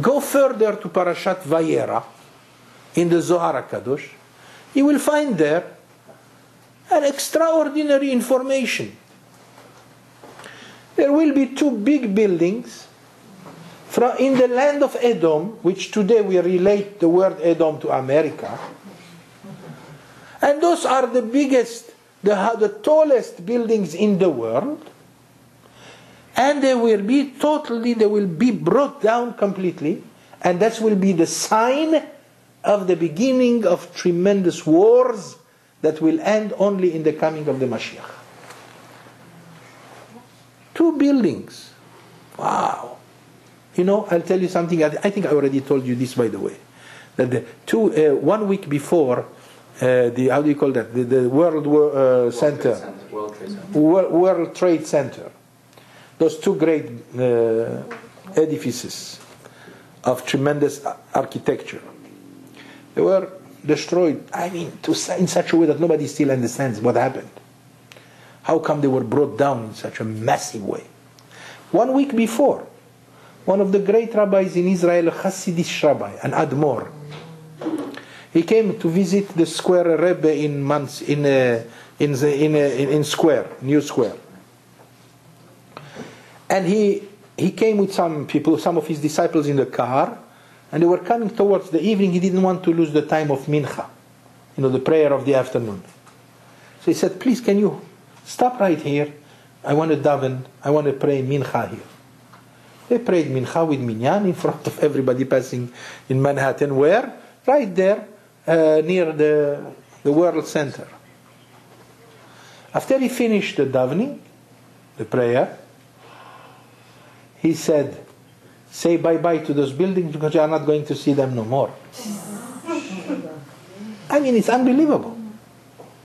go further to Parashat Vayera in the Zohar Kadosh, you will find there an extraordinary information. There will be two big buildings from in the land of Edom, which today we relate the word Edom to America. And those are the biggest, the, the tallest buildings in the world. And they will be totally, they will be brought down completely. And that will be the sign of the beginning of tremendous wars that will end only in the coming of the Mashiach. Two buildings. Wow. You know, I'll tell you something. I think I already told you this, by the way. That the two, uh, one week before, uh, the how do you call that? The, the World War, uh, Center, World Trade Center. World, World Trade Center. Those two great uh, edifices of tremendous architecture. They were destroyed. I mean, to, in such a way that nobody still understands what happened. How come they were brought down in such a massive way? One week before, one of the great rabbis in Israel, a Hasidic rabbi, an Admor, he came to visit the square Rebbe in in uh, in the, in, uh, in in square, new square, and he he came with some people, some of his disciples in the car, and they were coming towards the evening. He didn't want to lose the time of mincha, you know, the prayer of the afternoon. So he said, "Please, can you stop right here? I want to daven. I want to pray mincha here." They prayed mincha with minyan in front of everybody passing in Manhattan. Where? Right there, uh, near the the World Center. After he finished the davening, the prayer, he said, say bye-bye to those buildings because you are not going to see them no more. I mean, it's unbelievable.